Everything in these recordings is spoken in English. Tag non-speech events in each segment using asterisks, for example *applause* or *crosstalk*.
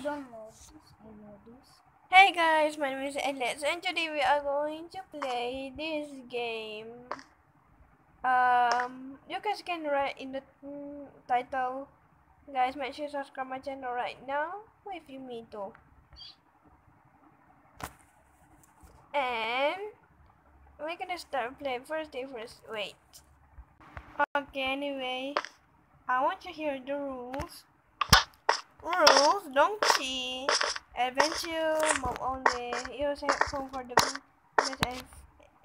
I this. Hey guys, my name is Alex and today we are going to play this game. Um, you guys can write in the title. Guys, make sure you subscribe my channel right now if you me too. And we're gonna start playing first day first. Wait. Okay, anyway, I want to hear the rules. Rules, don't cheat. Adventure mode only. Use headphone for the best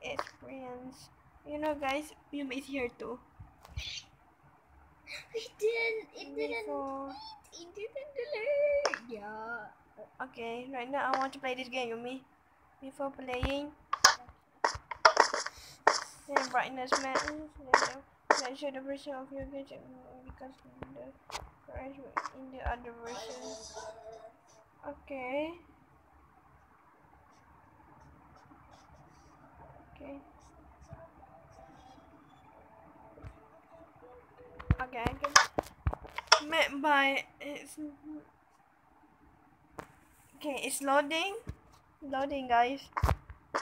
experience. You know, guys, you is here too. *laughs* It didn't. It didn't. Before- It didn't delete. Yeah. Okay, right now I want to play this game with me. Before playing, *laughs* then brightness matters. Make sure the version of your gadget uh, because the in the other version. Okay. Okay. Okay, I can met by it's okay, it's loading. Loading guys.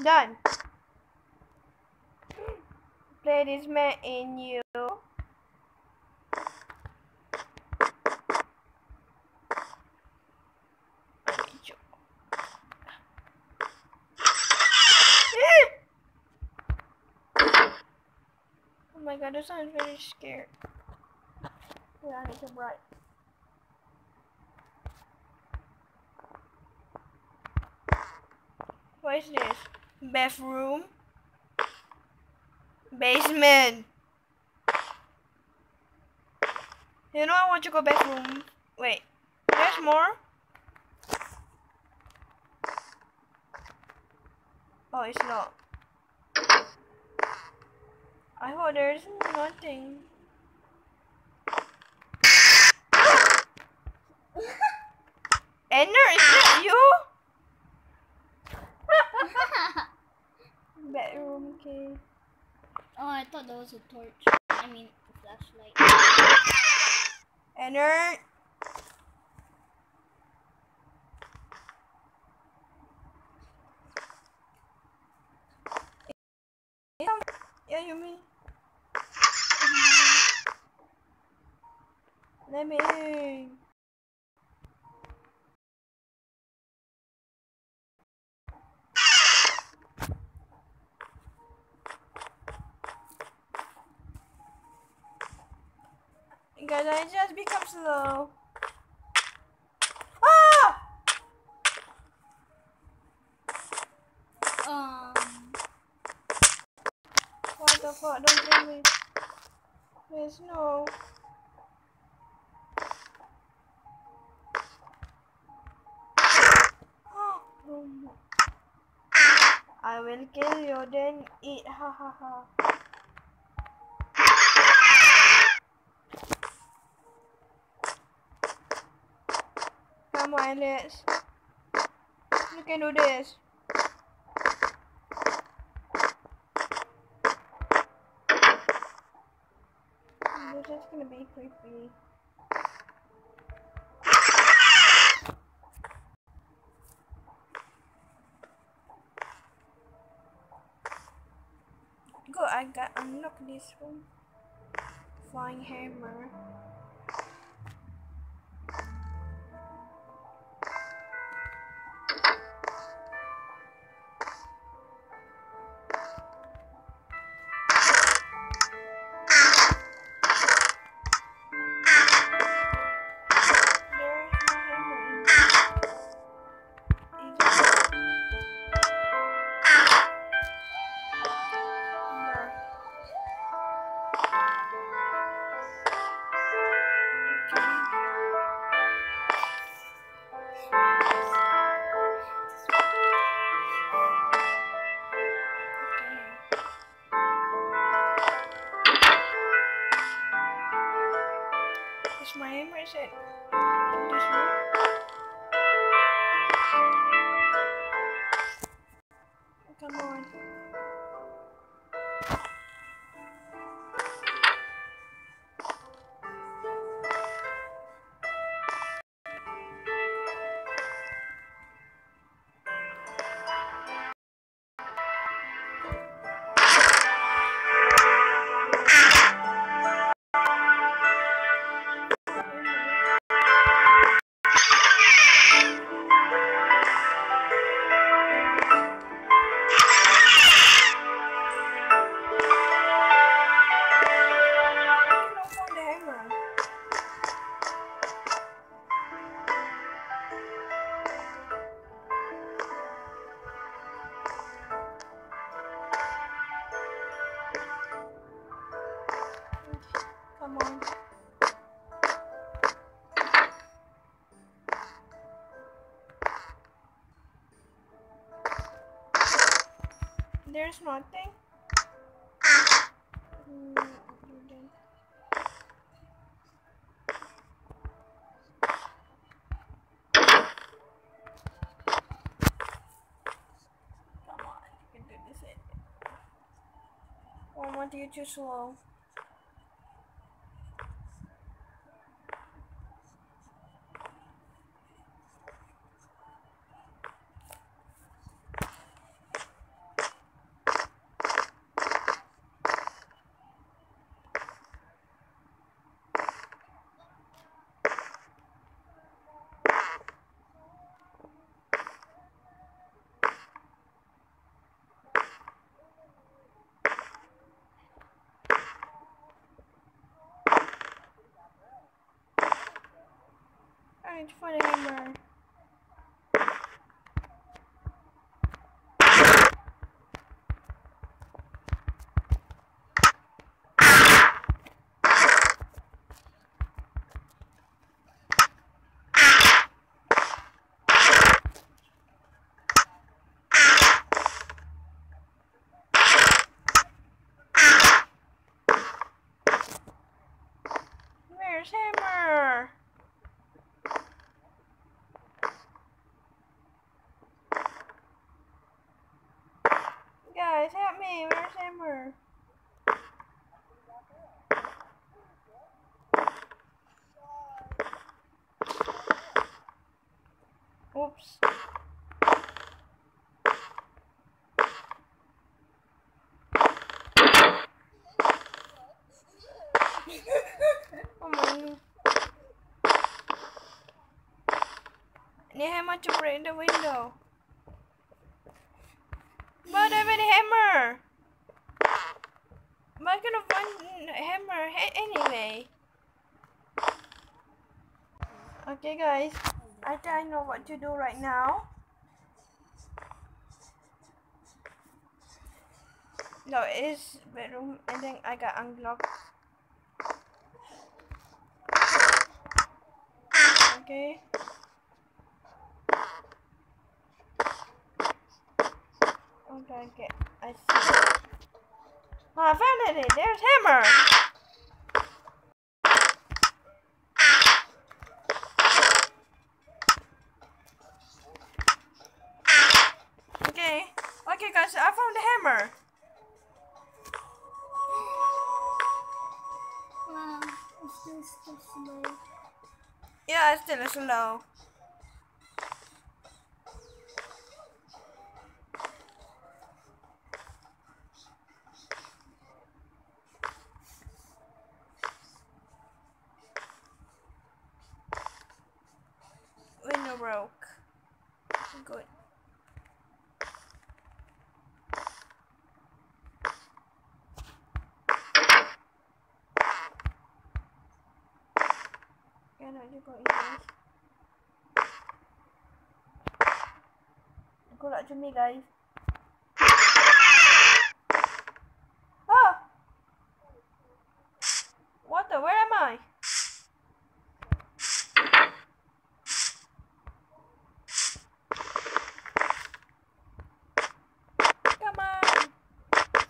Done. Map in you. Oh my god, this sounds very scared. Yeah, I need to bright. What is this? Bathroom? Basement? You know I want to go bathroom. Wait, there's more? Oh, it's not. I hope there's nothing. *laughs* Ender, is that you? *laughs* Bedroom key. Oh, I thought that was a torch. I mean, a flashlight. Enter. Yeah, you mean? Let me in. Guys, I just become slow. Ah! Um. What the fuck? Don't kill me. Please, no. *gasps* I will kill you, then eat. Ha ha ha. On, let's. You can do this. This is gonna be creepy. Go, I got unlock this room. Flying hammer. Because my hammer is in this room. Come on. There's nothing. Mm, Come on, you can do this. Or what you too slow? I need to find a hammer. Where's hammer? Me. Where's hammer? Oops. oh my. Hammer to break the window. But I have a hammer. But I gonna find hammer ha- anyway. Okay, guys. I I know what to do right now. No, it is bedroom. I think I got unlocked. Okay. Okay, okay. I see. Oh, I found it. There's hammer. Okay. Okay, guys. I found the hammer. Wow, it's still still slow. Yeah, it's still slow. Good. Can I go in guys? Good luck to me guys. Oh! What the? Where am I? Come on!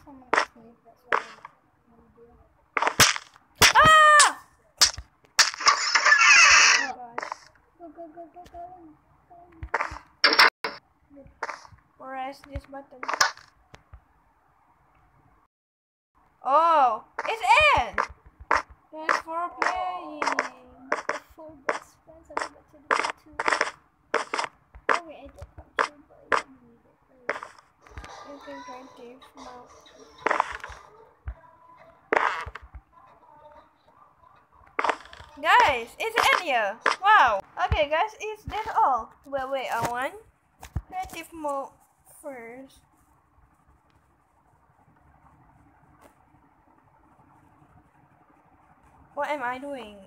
Someone asked me if that's what I want to do. Ah! Oh, Gosh. go, go, go, go, go. go. Press this button. Oh, it's in. Thanks for playing. Best friends I forgot to do it too. Oh wait, I did but I didn't need it. You can try Dave now. Guys, it's Enya. Wow. Okay, guys, is that all? Well, wait, I want creative mode first. What am I doing?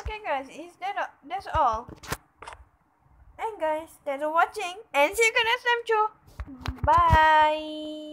Okay, guys, is that a- that's all? And guys, thanks for watching, and see you next time too. Bye.